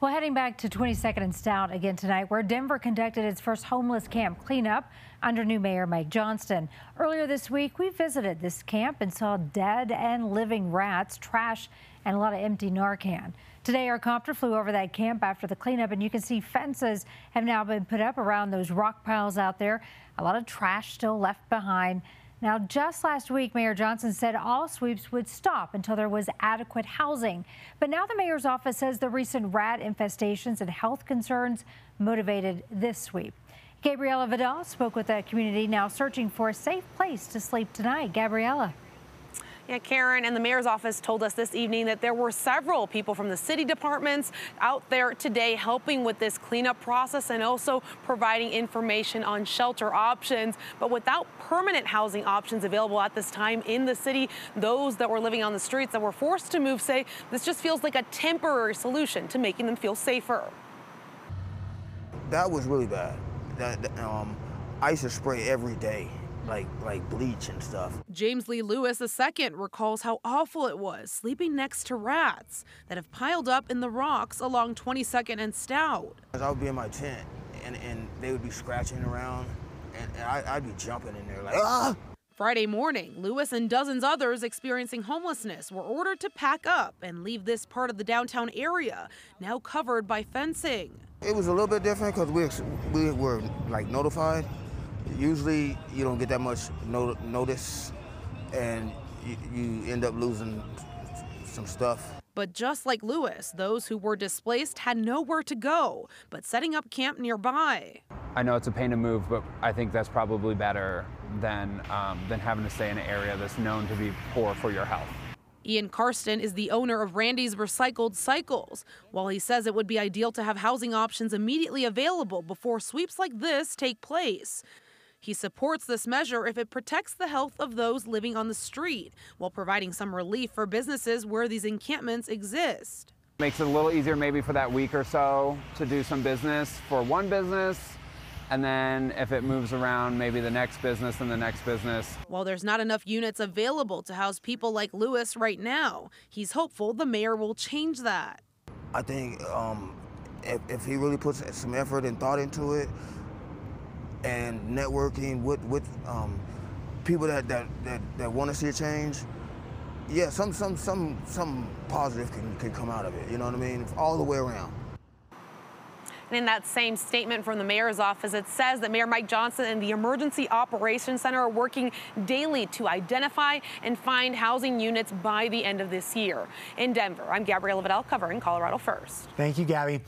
Well, heading back to 22nd and Stout again tonight, where Denver conducted its first homeless camp cleanup under new Mayor Mike Johnston. Earlier this week, we visited this camp and saw dead and living rats, trash, and a lot of empty Narcan. Today, our copter flew over that camp after the cleanup, and you can see fences have now been put up around those rock piles out there. A lot of trash still left behind. Now, just last week, Mayor Johnston said all sweeps would stop until there was adequate housing. But now the mayor's office says the recent rat infestations and health concerns motivated this sweep. Gabriella Vidal spoke with a community now searching for a safe place to sleep tonight. Gabriella. Yeah, Karen and the mayor's office told us this evening that there were several people from the city departments out there today helping with this cleanup process and also providing information on shelter options. But without permanent housing options available at this time in the city, those that were living on the streets that were forced to move say this just feels like a temporary solution to making them feel safer. That was really bad. That, um, I used to spray every day like like bleach and stuff. James Lee Lewis II recalls how awful it was sleeping next to rats that have piled up in the rocks along 22nd and Stout. I would be in my tent and, and they would be scratching around and, and I, I'd be jumping in there like ah. Friday morning, Lewis and dozens others experiencing homelessness were ordered to pack up and leave this part of the downtown area, now covered by fencing. It was a little bit different because we, we were like notified Usually you don't get that much not notice and you, you end up losing some stuff. But just like Lewis, those who were displaced had nowhere to go but setting up camp nearby. I know it's a pain to move, but I think that's probably better than, um, than having to stay in an area that's known to be poor for your health. Ian Karsten is the owner of Randy's Recycled Cycles. While he says it would be ideal to have housing options immediately available before sweeps like this take place, he supports this measure if it protects the health of those living on the street while providing some relief for businesses where these encampments exist. Makes it a little easier maybe for that week or so to do some business for one business. And then if it moves around, maybe the next business and the next business. While there's not enough units available to house people like Lewis right now, he's hopeful the mayor will change that. I think um, if, if he really puts some effort and thought into it, and networking with with um, people that that that, that want to see a change. Yeah, some some some some positive can, can come out of it. You know what I mean? All the way around. And in that same statement from the mayor's office, it says that Mayor Mike Johnston and the Emergency Operations Center are working daily to identify and find housing units by the end of this year. In Denver, I'm Gabriella Vidal covering Colorado First. Thank you, Gabby.